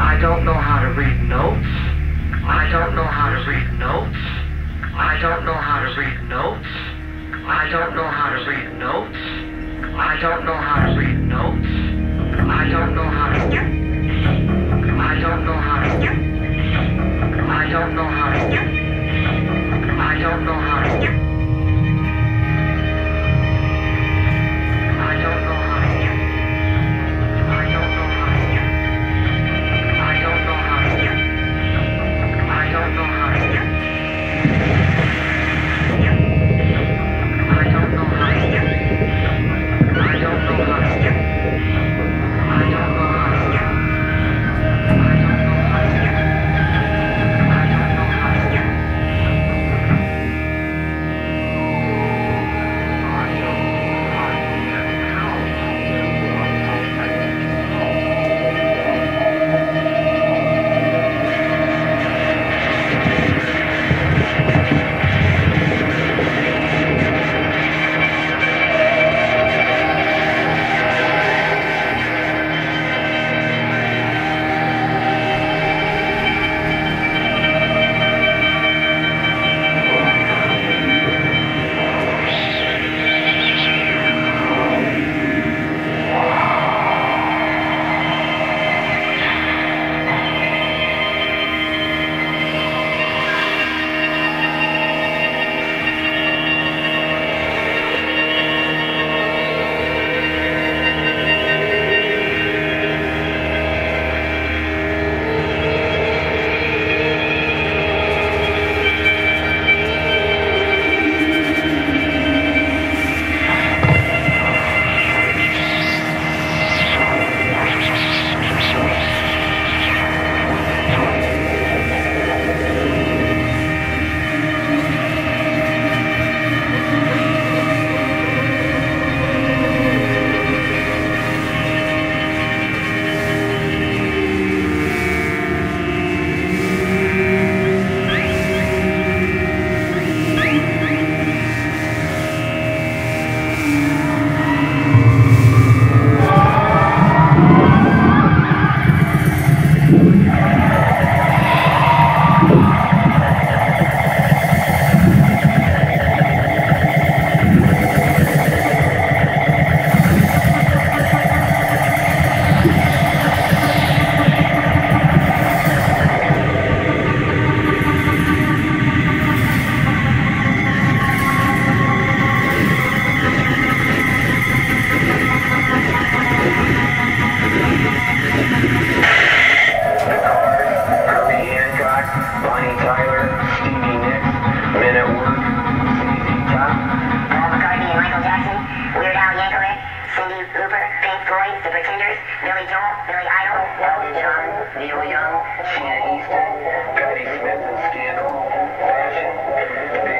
I don't know how to read notes. I don't know how to read notes. I don't know how to read notes. I don't know how to read notes. I don't know how to read notes. I don't know how to. I don't know how to. I don't know how to. I don't know how to. Pretenders, Billy Joel, Billy Idol, Elton John, Neil Young, Sheena Easton, Patti Smith and Scandal, Fashion,